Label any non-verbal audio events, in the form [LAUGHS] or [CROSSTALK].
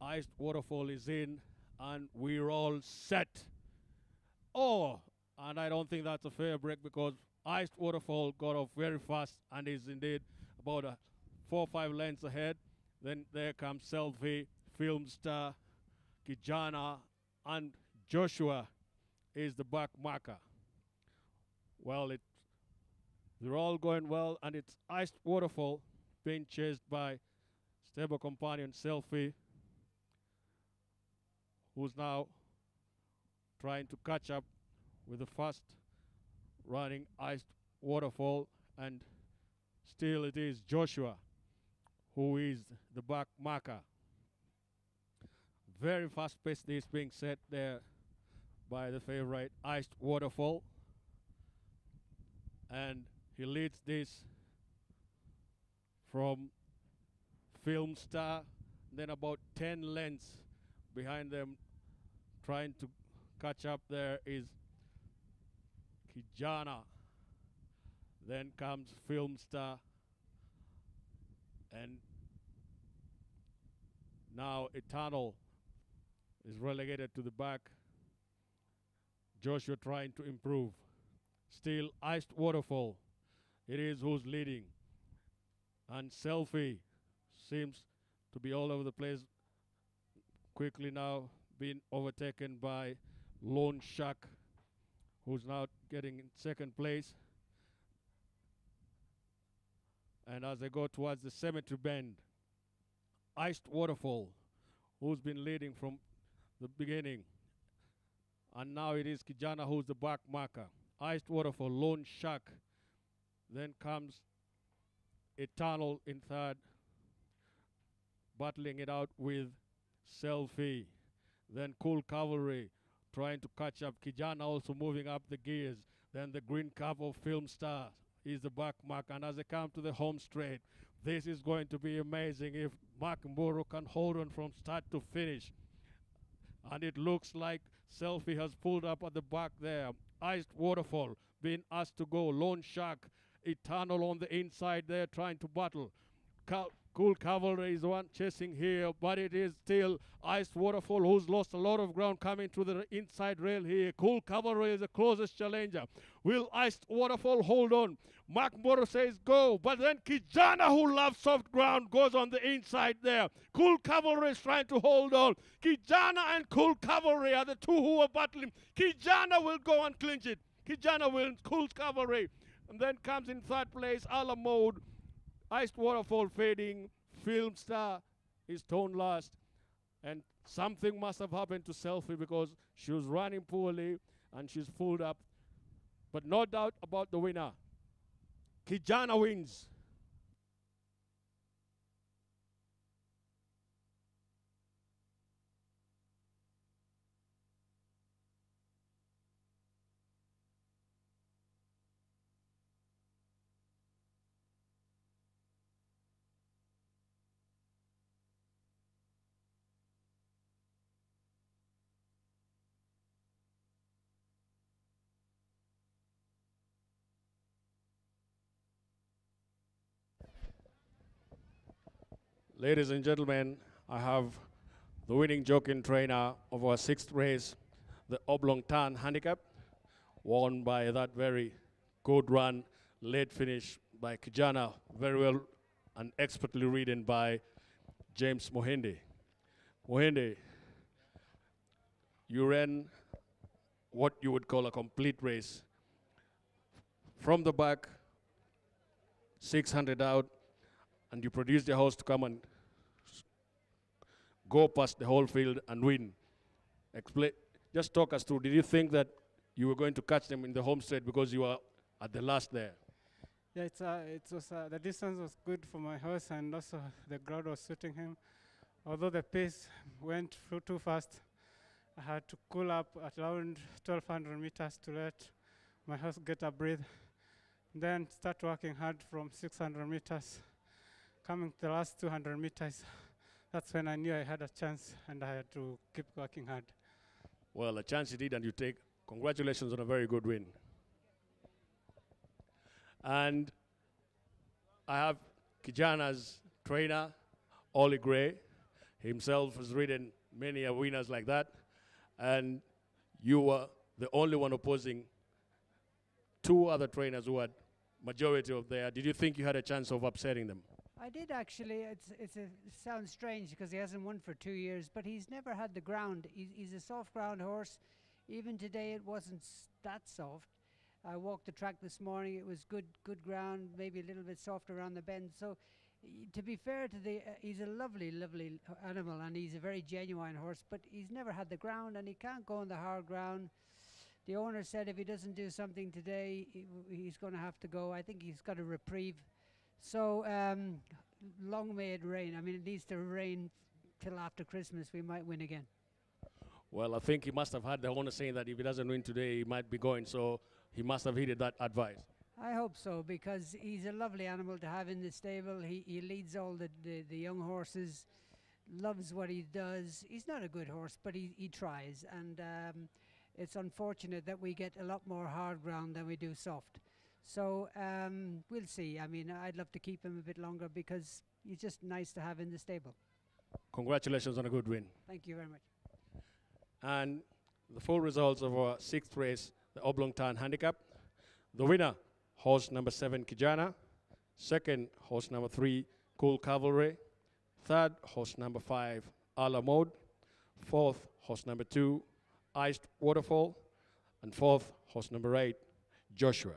Iced Waterfall is in, and we're all set. Oh, and I don't think that's a fair break because Iced Waterfall got off very fast and is indeed about a four or five lengths ahead. Then there comes Selfie, Film Star, Kijana, and Joshua is the back marker. Well, it they're all going well, and it's Iced Waterfall being chased by stable companion Selfie, who's now trying to catch up with the fast running Iced Waterfall, and still it is Joshua who is the back marker. Very fast pace is being set there by the favorite Iced Waterfall. And he leads this from Film Star, then about 10 lengths behind them, trying to catch up there is Kijana. Then comes Film Star. And now Eternal is relegated to the back. Joshua trying to improve. Still Iced Waterfall. It is who's leading. And Selfie seems to be all over the place. Quickly now being overtaken by Lone Shark, who's now getting in second place. And as they go towards the cemetery bend, Iced Waterfall, who's been leading from the beginning. And now it is Kijana who's the back marker. Iced Waterfall, Lone Shark. Then comes Eternal in third, battling it out with Selfie. Then Cool Cavalry trying to catch up. Kijana also moving up the gears. Then the green cap of Film Star is the back mark. And as they come to the home straight, this is going to be amazing if Mark Mboro can hold on from start to finish. And it looks like Selfie has pulled up at the back there. Iced Waterfall being asked to go. Lone Shark, Eternal on the inside there trying to battle. Cool Cavalry is one chasing here, but it is still Ice Waterfall who's lost a lot of ground coming to the inside rail here. Cool Cavalry is the closest challenger. Will Ice Waterfall hold on? Mark Moro says go, but then Kijana, who loves soft ground, goes on the inside there. Cool Cavalry is trying to hold on. Kijana and Cool Cavalry are the two who are battling. Kijana will go and clinch it. Kijana wins Cool Cavalry. And then comes in third place, Ala Mode. Iced Waterfall fading, Film Star is tone last, and something must have happened to Selfie because she was running poorly and she's pulled up. But no doubt about the winner. Kijana wins. Ladies and gentlemen, I have the winning jockey trainer of our sixth race, the Oblong Tarn Handicap, won by that very good run, late finish by Kijana, very well and expertly ridden by James Mohinde. Mohinde, you ran what you would call a complete race. From the back, 600 out, and you produced the horse to come and go past the whole field and win. Explain, just talk us through. Did you think that you were going to catch them in the home straight because you were at the last there? Yeah, it's, uh, it was, uh, the distance was good for my horse and also the ground was suiting him. Although the pace went through too fast, I had to cool up at around 1200 meters to let my horse get a breath. Then start working hard from 600 meters. Coming to the last 200 meters, [LAUGHS] that's when I knew I had a chance and I had to keep working hard. Well, a chance you did, and you take. Congratulations on a very good win. And I have Kijana's trainer, Ollie Gray. himself has ridden many winners like that, and you were the only one opposing two other trainers who had majority of their. Did you think you had a chance of upsetting them? I did actually. It's it's a sounds strange because he hasn't won for two years, but he's never had the ground. He's, he's a soft ground horse. Even today, it wasn't that soft. I walked the track this morning. It was good good ground, maybe a little bit soft around the bend. So, to be fair to the, uh, he's a lovely, lovely animal, and he's a very genuine horse. But he's never had the ground, and he can't go on the hard ground. The owner said if he doesn't do something today, he he's going to have to go. I think he's got a reprieve. So um, long may it rain. I mean, it needs to rain till after Christmas. We might win again. Well, I think he must have had the owner saying that if he doesn't win today, he might be going. So he must have heeded that advice. I hope so because he's a lovely animal to have in the stable. He he leads all the, the, the young horses, loves what he does. He's not a good horse, but he, he tries. And um, it's unfortunate that we get a lot more hard ground than we do soft. So um, we'll see. I mean, I'd love to keep him a bit longer because he's just nice to have in the stable. Congratulations on a good win. Thank you very much. And the full results of our sixth race, the Oblong Tarn Handicap. The winner, horse number seven, Kijana. Second, horse number three, Cool Cavalry. Third, horse number five, Ala Mode. Fourth, horse number two, Iced Waterfall. And fourth, horse number eight, Joshua.